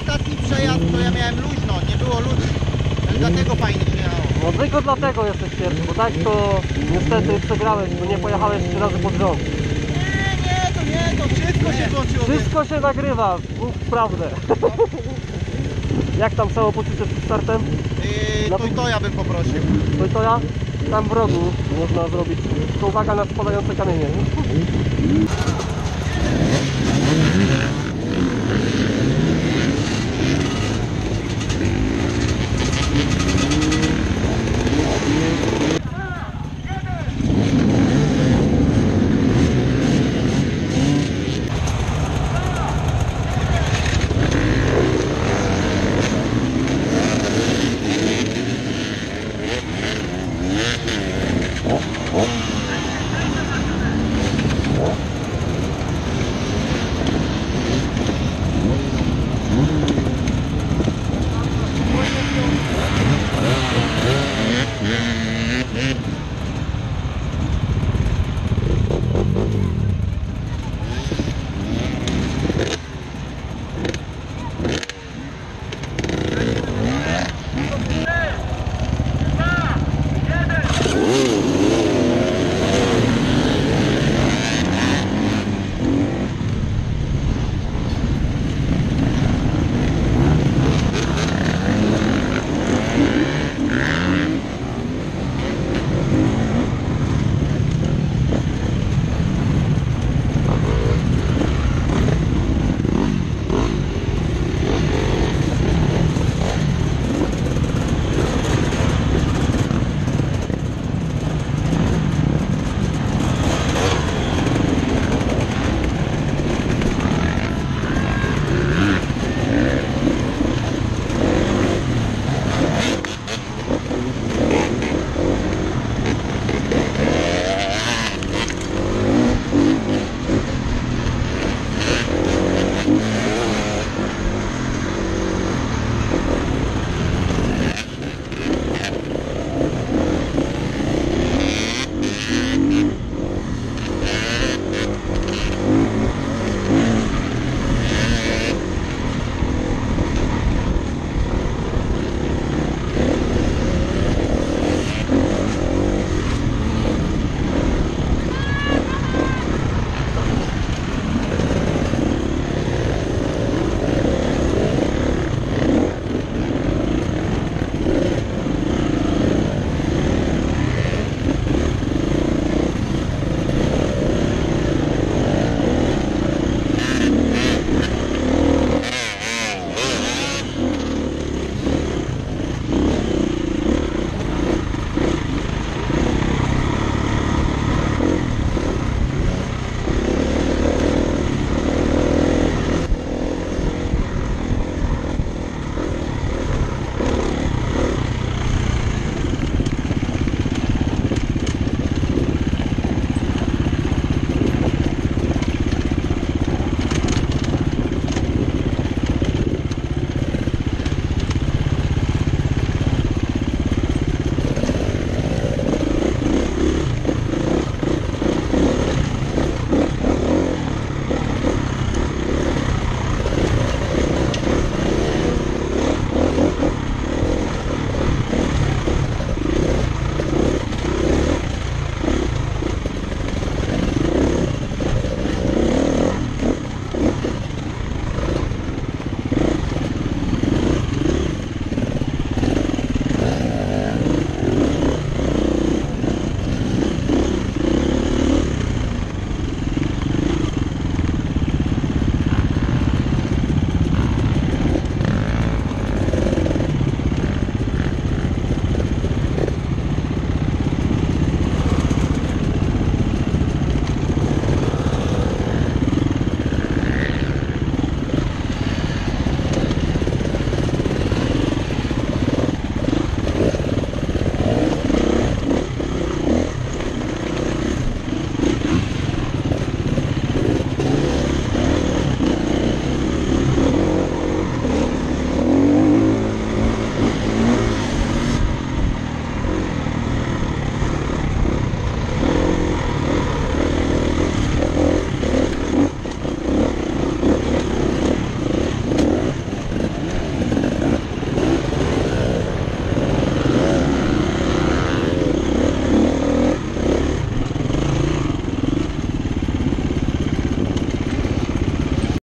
ostatni przejazd to ja miałem luźno, nie było ludzi. Dlatego fajnie się jechało. No tylko dlatego jesteś pierwszy, bo tak to niestety przegrałeś, bo nie pojechałeś trzy razy pod rząd. Nie, nie, to nie, to wszystko się włączyło. Wszystko się nagrywa, mów prawdę. Jak tam samopoczucie przed startem? Yy, to i to ja bym poprosił. No i to ja tam w rogu można zrobić. Tylko uwaga na spadające kamienie.